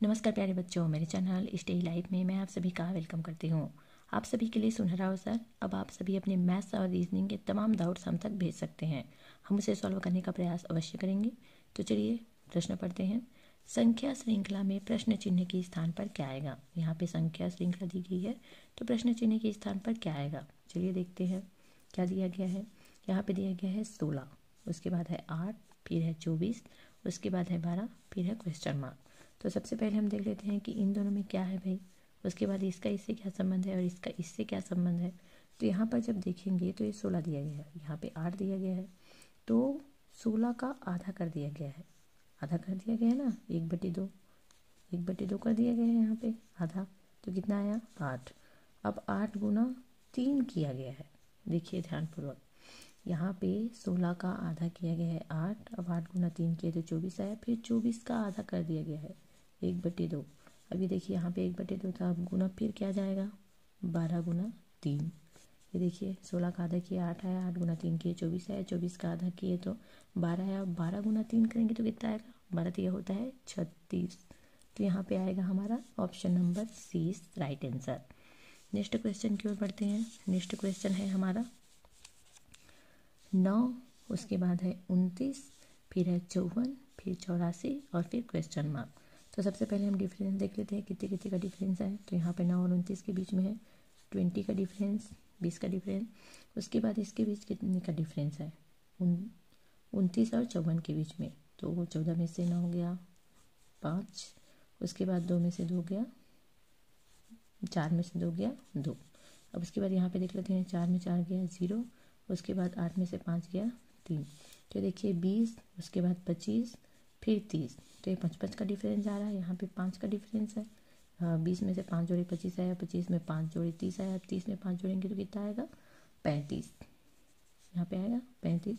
नमस्कार प्यारे बच्चों, मेरे चैनल स्टे लाइफ में मैं आप सभी का वेलकम करती हूँ। आप सभी के लिए सुनहरा अवसर। अब आप सभी अपने मैथ्स और रीजनिंग के तमाम डाउट्स हम तक भेज सकते हैं। हम उसे सॉल्व करने का प्रयास अवश्य करेंगे। तो चलिए प्रश्न पढ़ते हैं। संख्या श्रृंखला में प्रश्न चिन्ह के स्थान पर क्या आएगा? यहाँ पे संख्या श्रृंखला दी गई है तो प्रश्न चिन्ह के स्थान पर क्या आएगा? चलिए देखते हैं। क्या दिया गया है? यहाँ पे दिया गया है सोलह, उसके बाद है आठ, फिर है चौबीस, उसके बाद है बारह, फिर है क्वेश्चन मार्क तो सबसे पहले हम देख लेते हैं कि इन दोनों में क्या है भाई। उसके बाद इसका इससे क्या संबंध है और इसका इससे क्या संबंध है। तो यहाँ पर जब देखेंगे तो ये सोलह दिया गया है। यहाँ पे आठ दिया गया है। तो सोलह का आधा कर दिया गया है। आधा कर दिया गया है ना? एक बटे दो। एक बटे दो कर दिया गया है यहाँ पे आधा। तो कितना आया? आठ। अब आठ गुना तीन किया गया है। देखिए ध्यानपूर्वक। यहाँ पे सोलह का आधा किया गया है आठ। अब आठ गुना तीन किया तो चौबीस आया। फिर चौबीस का आधा कर दिया गया है। एक बटे दो। अभी देखिए यहाँ पे एक बटे दो था, अब गुना फिर क्या जाएगा? बारह गुना तीन। ये देखिए, सोलह का आधा किया, आठ आया, आठ गुना तीन किए, चौबीस आया, चौबीस का आधा किए तो बारह आया। बारह गुना तीन करेंगे तो कितना आएगा? बारह तो यह होता है छत्तीस। तो यहाँ पे आएगा हमारा option number C, right answer. Next question की ओर बढ़ते हैं। नेक्स्ट क्वेश्चन है हमारा नौ, उसके बाद है उनतीस, फिर है चौवन, फिर चौरासी और फिर क्वेश्चन मार्क तो सबसे पहले हम डिफरेंस देख लेते हैं कितने कितने का डिफरेंस है। तो यहाँ पे नौ और उनतीस के बीच में है। ट्वेंटी का डिफरेंस बीस का डिफरेंस उसके बाद इसके बीच कितने का डिफरेंस है? उन उनतीस और चौवन के बीच में। तो वो चौदह में से नौ गया, पाँच। उसके बाद दो में से दो गया, चार में से दो गया, दो। अब उसके बाद यहाँ पे देख लेते हैं, चार में चार गया, ज़ीरो। उसके बाद आठ में से पाँच गया, तीन। तो देखिए बीस, उसके बाद पच्चीस फिर तीस तो ये पच पच का डिफरेंस आ रहा है, यहाँ पे पाँच का डिफरेंस है। हाँ बीस में से पाँच जोड़े पच्चीस आया, पच्चीस में पाँच जोड़े तीस आया, तीस में पाँच जोड़ेंगे तो कितना आएगा? पैंतीस। यहाँ पे आएगा, पैंतीस।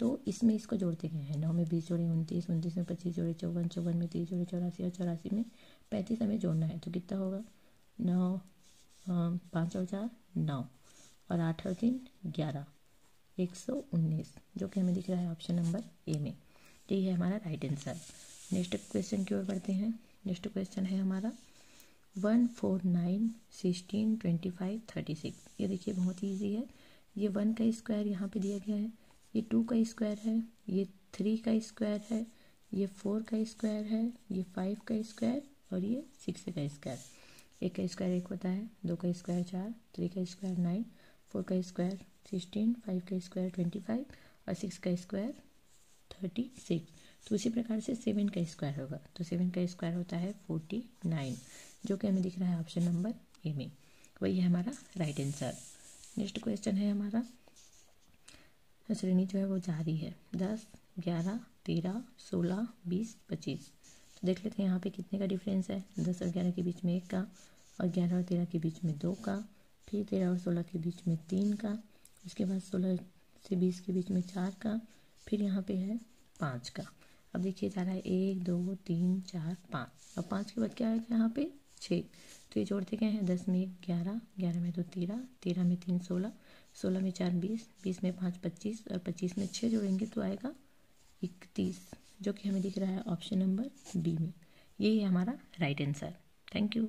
तो इसमें इसको जोड़ते गए हैं? नौ में बीस जोड़े, उनतीस उनतीस में पच्चीस जोड़े, चौवन चौवन में तीस जोड़े, चौरासी और चौरासी में पैंतीस हमें जोड़ना है तो कितना होगा? नौ पाँच और चार, नौ। और आठ और तीन, ग्यारह। एक सौ उन्नीस, जो कि हमें दिख रहा है ऑप्शन नंबर ए में। यही है हमारा राइट आंसर नेक्स्ट क्वेश्चन की ओर बढ़ते हैं नेक्स्ट क्वेश्चन है हमारा one four nine sixteen twenty five thirty six ये देखिए बहुत ही ईजी है ये वन का स्क्वायर यहाँ पे दिया गया है ये टू का स्क्वायर है ये थ्री का स्क्वायर है ये फोर का स्क्वायर है ये फाइव का स्क्वायर और ये सिक्स का स्क्वायर एक का स्क्वायर एक होता है दो का स्क्वायर चार थ्री का स्क्वायर नाइन फोर का स्क्वायर सिक्सटीन फाइव का स्क्वायर ट्वेंटी फाइव और सिक्स का स्क्वायर थर्टी सिक्स। तो उसी प्रकार से सेवन का स्क्वायर होगा। तो सेवन का स्क्वायर होता है फोर्टी नाइन, जो कि हमें दिख रहा है ऑप्शन नंबर ए में। वही है हमारा राइट आंसर। नेक्स्ट क्वेश्चन है हमारा। श्रेणी जो है वो जारी है। दस, ग्यारह, तेरह, सोलह, बीस, पच्चीस। तो देख लेते हैं यहाँ पे कितने का डिफरेंस है। दस और ग्यारह के बीच में एक का, और ग्यारह और तेरह के बीच में दो का, फिर तेरह और सोलह के बीच में तीन का, उसके बाद सोलह से बीस के बीच में चार का फिर यहाँ पे है पाँच का। अब देखिए जा रहा है एक, दो, तीन, चार, पाँच। अब पाँच के बाद क्या है यहाँ पे? छः। तो ये जोड़ते क्या हैं? दस में एक ग्यारह ग्यारह में दो तेरह तेरह में तीन सोलह सोलह में चार बीस बीस में पाँच पच्चीस और पच्चीस में छः जोड़ेंगे तो आएगा इकतीस, जो कि हमें दिख रहा है ऑप्शन नंबर बी में। यही है हमारा राइट आंसर। Thank you.